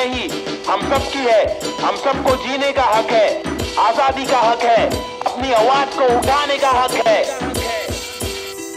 नहीं हम सब की है। हम सबको जीने का हक है। आज़ादी का हक है। अपनी आवाज़ को उठाने का हक है।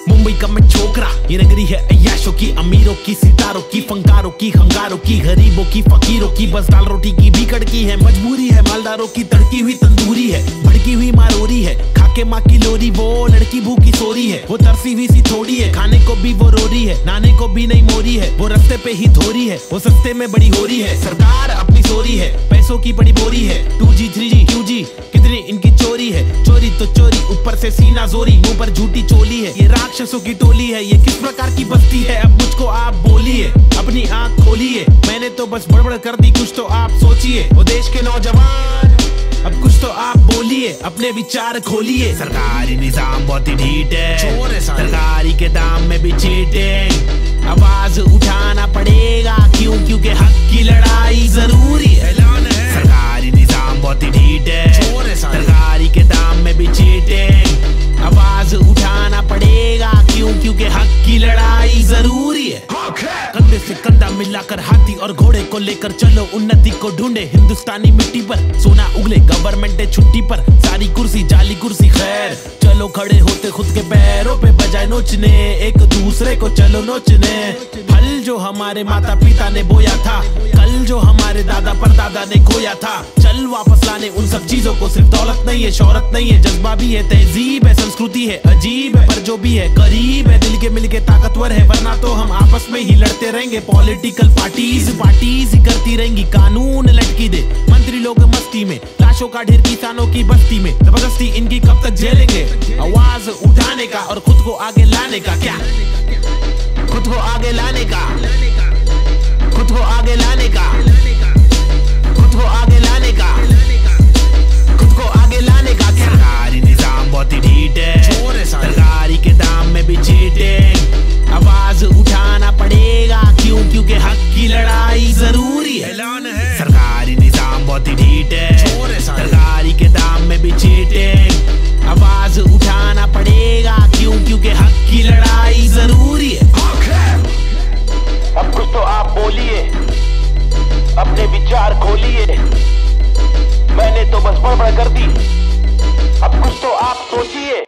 मुंबई का मैं छोकरा, ये नगरी है अयाशों की, अमीरों की, सितारों की, फंकारों की हंगारों की, गरीबों की, फकीरों की, बस दाल रोटी की भी कड़की है, मजबूरी है, मालदारों की, तड़की हुई तंदूरी है, भड़की हुई मारोरी है खाके माँ की लोरी, वो लड़की भूखी सोरी है। वो तरसी हुई सी थोड़ी है, खाने को भी वो रोरी है, नाने को भी नहीं मोरी है। वो रस्ते पे ही थोरी है, वो सस्ते में बड़ी हो रही है। सरकार अपनी सोरी है, पैसों की बड़ी बोरी है। Two G, three G two G, कितनी इनकी चोरी है। चोरी तो चोरी, ऊपर से सीना जोरी, मुँह पर झूठी चोली है। ये राक्षसों की टोली है, ये किस प्रकार की बस्ती है? अब मुझको आप बोलिए, अपनी आँख खोलिए। मैंने तो बस बड़बड़ कर दी, कुछ तो आप सोचिए। वो देश के नौजवान अपने विचार खोलिए। सरकारी निज़ाम बहुत ही ढीट है। सरकारी के दाम में भी चीटिंग आवाज़ उठाना पड़ेगा क्यों? क्योंकि हक की लड़ाई ज़रूरी है। सरकारी निज़ाम बहुत ही ढीट है। सरकारी के दाम में भी चीटिंग आवाज़ उठाना पड़ेगा क्यों? क्योंकि हक की लड़ाई ज़रूरी मिलाकर हाथी और घोड़े को लेकर चलो, उन्नति को ढूंढे। हिंदुस्तानी मिट्टी पर सोना उगले गवर्नमेंट है छुट्टी पर सारी कुर्सी, जाली कुर्सी, खैर। चलो खड़े होते खुद के पैरों पे, बजाय नोचने। एक दूसरे को चलो नोचने। फल जो हमारे माता पिता ने बोया था कल जो हमारे दादा पर दादा ने खोया था। चल वापस लाने उन सब चीज़ों को सिर्फ़ दौलत नहीं है, शोहरत नहीं है, जज्बा भी है, तहजीब है, संस्कृति है, अजीब है, पर जो भी है करीब है, दिल के मिल के ताकतवर है, वरना तो हम आपस में ही लड़ते रहेंगे। पॉलिटिकल पार्टीज़ पार्टीज़ करती रहेंगी, कानून लटकी दे। मंत्री लोग मस्ती में, लाशों का ढेर, किसानों की बस्ती में, ज़बरदस्ती इनकी कब तक झेलेंगे? आवाज़ उठाने का और खुद को आगे लाने का, क्या? खुद को आगे लाने का। खुद को आगे लाने का। बोलिए अपने विचार खोलिए। मैंने तो बस बड़बड़ कर दी। अब कुछ तो आप सोचिए।